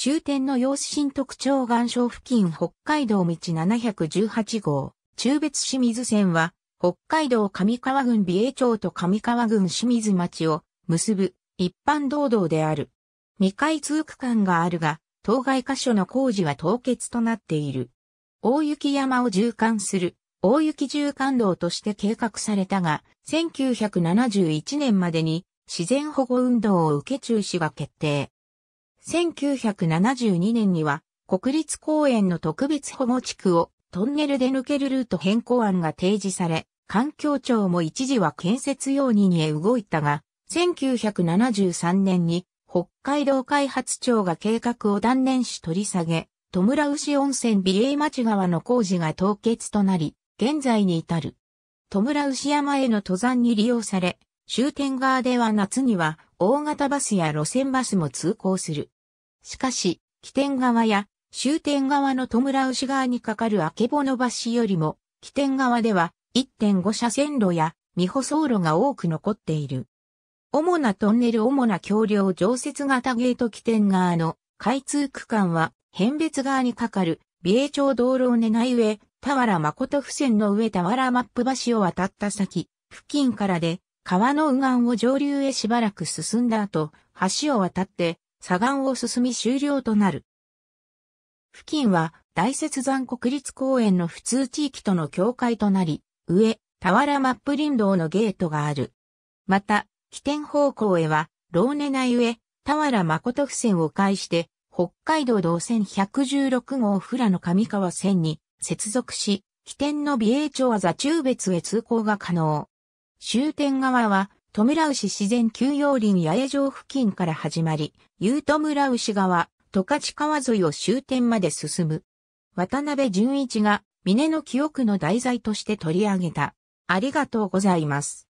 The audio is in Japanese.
終点の様子新特徴岩礁付近北海道道718号、中別清水線は、北海道上川郡美瑛町と上川郡清水町を結ぶ一般道道である。未開通区間があるが、当該箇所の工事は凍結となっている。大雪山を縦貫する大雪縦貫道として計画されたが、1971年までに自然保護運動を受け中止が決定。1972年には国立公園の特別保護地区をトンネルで抜けるルート変更案が提示され、環境庁も一時は建設容認へ動いたが、1973年に北海道開発庁が計画を断念し取り下げ、戸村牛温泉美瑛町川の工事が凍結となり、現在に至る。戸村牛山への登山に利用され、終点側では夏には大型バスや路線バスも通行する。しかし、起点側や終点側の戸村牛側にかかる明保の橋よりも、起点側では1.5車線路や未舗装路が多く残っている。主なトンネル主な橋梁常設型ゲート起点側の開通区間は、変別側にかかる美瑛町道路を根ない上、田原誠府線の上田原マップ橋を渡った先、付近からで、川の右岸を上流へしばらく進んだ後、橋を渡って、左岸を進み終了となる。付近は、大雪山国立公園の普通地域との境界となり、上、田原マップ林道のゲートがある。また、起点方向へは、ローネ内上、田原誠府線を介して、北海道道線116号富良野上川線に接続し、起点の美瑛町は座中別へ通行が可能。終点側は、富良牛自然休養林八重城付近から始まり、U 戸村牛川、十勝川沿いを終点まで進む。渡辺淳一が、峰の記憶の題材として取り上げた。ありがとうございます。